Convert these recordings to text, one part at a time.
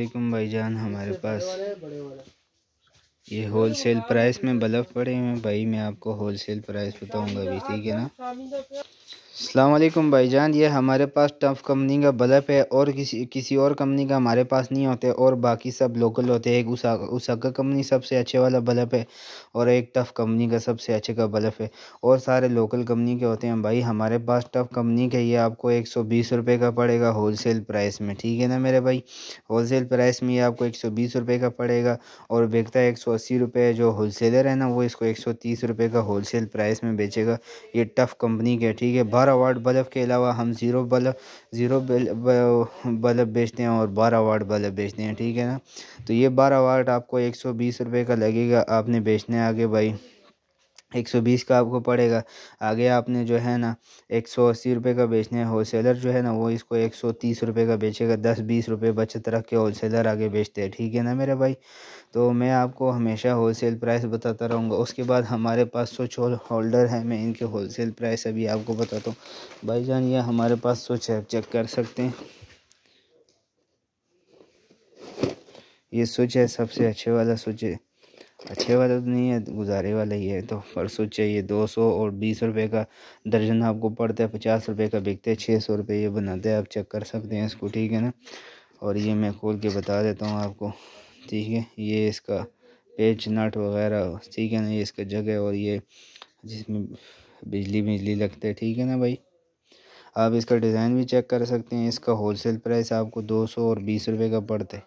वालेकुम भाईजान हमारे पास ये होल सेल प्राइस में बल्ब पड़े हैं। भाई मैं आपको होल सेल प्राइस बताऊँगा अभी ठीक है ना? अल्लाम भाईजान, ये हमारे पास टफ कंपनी का बल्ब है और किसी किसी और कंपनी का हमारे पास नहीं होते और बाकी सब लोकल होते हैं। एक उस, उसाका कंपनी सबसे अच्छे वाला बल्ब है और एक टफ़ कंपनी का सबसे अच्छे का बल्ब है और सारे लोकल कंपनी के होते हैं। भाई, हमारे पास टफ़ कंपनी का ये आपको एक सौ बीस रुपये का पड़ेगा होलसेल प्राइस में, ठीक है ना मेरे भाई? होलसेल प्राइस में ये आपको एक सौ बीस रुपये का पड़ेगा और बेचता है एक सौ अस्सी रुपये जो होलसेलर है ना, वो इसको एक सौ तीस रुपये का होलसेल प्राइस में बेचेगा। ये टफ़ कंपनी के ठीक है? बारह वाट बल्ब के अलावा हम ज़ीरो बल्ब ज़ीरो बल्ब बेचते हैं और बारह वाट बल्ब बेचते हैं, ठीक है ना? तो ये बारह वाट आपको एक सौ बीस रुपये का लगेगा, आपने बेचने आगे भाई। एक सौ बीस का आपको पड़ेगा। आगे आपने जो है ना, एक सौ अस्सी रुपये का बेचना है होलसेलर जो है ना, वो इसको एक सौ तीस रुपये का बेचेगा। दस बीस रुपये बचत रख के होलसेलर आगे बेचते हैं। ठीक है ना मेरे भाई? तो मैं आपको हमेशा होलसेल प्राइस बताता रहूँगा। उसके बाद हमारे पास स्विच होल्डर है। मैं इनके होलसेल प्राइस अभी आपको बताता हूँ। भाईजान, ये हमारे पास स्विच है। चेक कर सकते हैं। ये स्विच है, सबसे अच्छे वाला स्विच है। अच्छे वाला तो नहीं है, गुजारे वाला ही है। तो परसों चाहिए दो सौ और बीस रुपए का दर्जन आपको पड़ता है, पचास रुपए का बिकते हैं छः सौ रुपये ये बनाते हैं, आप चेक कर सकते हैं इसको, ठीक है ना? और ये मैं खोल के बता देता हूँ आपको, ठीक है? ये इसका पेच नट वगैरह, ठीक है ना? ये इसका जगह और ये जिसमें बिजली बिजली लगते है, ठीक है ना भाई? आप इसका डिज़ाइन भी चेक कर सकते हैं, इसका होलसेल प्राइस आपको दो सौ और बीस रुपये का पड़ता है,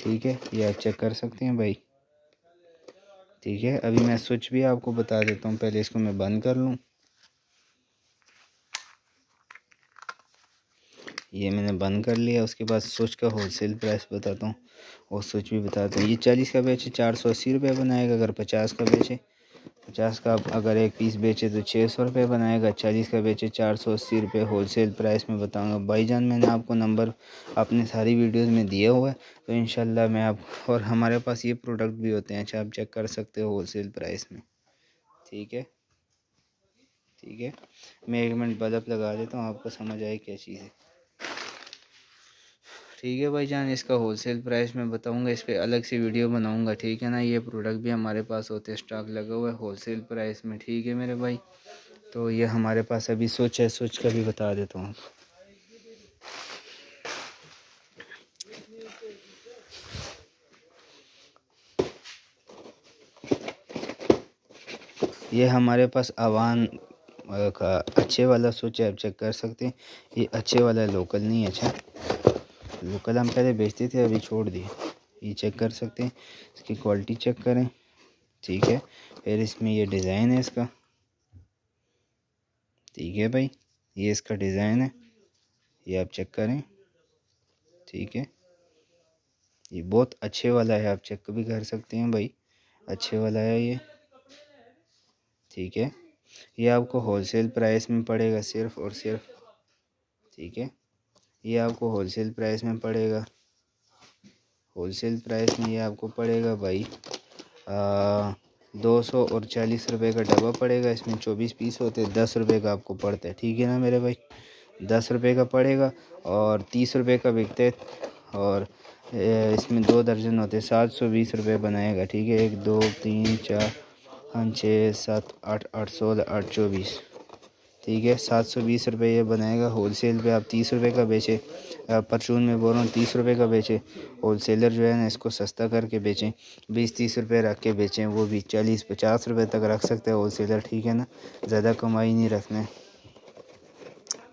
ठीक है? ये आप चेक कर सकते हैं भाई। ठीक है, अभी मैं स्विच भी आपको बता देता हूँ, पहले इसको मैं बंद कर लूँ। ये मैंने बंद कर लिया, उसके बाद स्विच का होलसेल प्राइस बताता हूँ, और स्विच भी बताता हूँ। ये चालीस का बेचे चार सौ अस्सी रुपये बनाएगा, अगर पचास का बेचे पचास का अगर एक पीस बेचे तो छः सौ रुपये बनाएगा, चालीस का बेचे चार सौ अस्सी रुपये होलसेल प्राइस में बताऊँगा। भाईजान मैंने आपको नंबर अपने सारी वीडियोस में दिया हुआ है तो इन मैं आप, और हमारे पास ये प्रोडक्ट भी होते हैं अच्छा आप चेक कर सकते हो होलसेल प्राइस में। ठीक है? ठीक है? मैं एक मिनट बल्ब लगा देता हूँ, आपको समझ आए क्या चीज़ है। ठीक है भाई जान इसका होलसेल प्राइस मैं बताऊँगा, इस पर अलग से वीडियो बनाऊँगा, ठीक है ना? ये प्रोडक्ट भी हमारे पास होते स्टॉक लगा हुआ है होलसेल प्राइस में, ठीक है मेरे भाई? तो ये हमारे पास अभी सोच है, सोच का भी बता देता हूँ। ये हमारे पास आवान का अच्छे वाला सोच है, आप चेक कर सकते हैं। ये अच्छे वाला लोकल नहीं है अच्छा? लोकल हम पहले बेचते थे, अभी छोड़ दिए। ये चेक कर सकते हैं। इसकी क्वालिटी चेक करें। ठीक है। फिर इसमें ये डिज़ाइन है इसका। ठीक है भाई। ये इसका डिज़ाइन है। ये आप चेक करें। ठीक है। ये बहुत अच्छे वाला है। आप चेक भी कर सकते हैं भाई। अच्छे वाला है ये। ठीक है। ये आपको होलसेल प्राइस में पड़ेगा सिर्फ़ और सिर्फ़। ठीक है। ये आपको होलसेल प्राइस में पड़ेगा। होलसेल प्राइस में ये आपको पड़ेगा भाई दो सौ और चालीस रुपये का डब्बा पड़ेगा, इसमें चौबीस पीस होते हैं, दस रुपये का आपको पड़ता है। ठीक है ना मेरे भाई? दस रुपये का पड़ेगा और तीस रुपये का बिकते और इसमें दो दर्जन होते हैं, सात सौ बीस रुपये बनाएगा। ठीक है, एक, दो, तीन, चार, पाँच छः सात, आठ आठ, सोलह, आठ, चौबीस। ठीक है, सात सौ बीस रुपये ये बनाएगा होल सेल पर आप तीस रुपये का बेचें परचून में बोल रहा हूँ तीस रुपये का बेचें होल सेलर जो है ना इसको सस्ता करके बेचें, बीस तीस रुपये रख के बेचें, वो भी चालीस पचास रुपये तक रख सकते हैं होल सेलर ठीक है ना? ज़्यादा कमाई नहीं रखना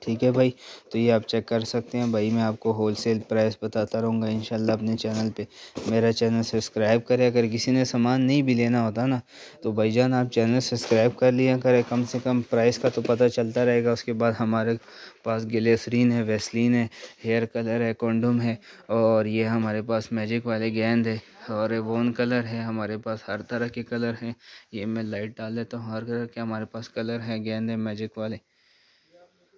ठीक है भाई? तो ये आप चेक कर सकते हैं। भाई, मैं आपको होलसेल प्राइस बताता रहूँगा इन अपने चैनल पे। मेरा चैनल सब्सक्राइब करें। अगर किसी ने सामान नहीं भी लेना होता ना तो भाईजान आप चैनल सब्सक्राइब कर लिया करें। कम से कम प्राइस का तो पता चलता रहेगा। उसके बाद हमारे पास ग्लेसरीन है वेस्लिन है हेयर कलर है कॉन्डम है और ये हमारे पास मैजिक वाले गेंद है और वोन कलर है। हमारे पास हर तरह के कलर हैं। ये मैं लाइट डाल देता हूँ। हर तरह के हमारे पास कलर हैं गेंद है मैजिक वाले।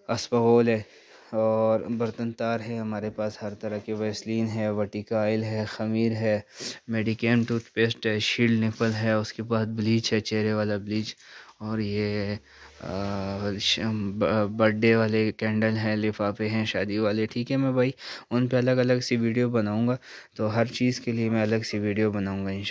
अस्पहोल है और बर्तन तार है हमारे पास, हर तरह के वैसलिन है वटिका ऑयल है, ख़मीर है मेडिकेम टूथपेस्ट है, शील्ड निपल है, उसके बाद ब्लीच है, चेहरे वाला ब्लीच और ये बर्थडे वाले कैंडल हैं, लिफाफे हैं, शादी वाले, ठीक है मैं भाई, उन पे अलग अलग सी वीडियो बनाऊँगा तो हर चीज़ के लिए मैं अलग सी वीडियो बनाऊँगा इन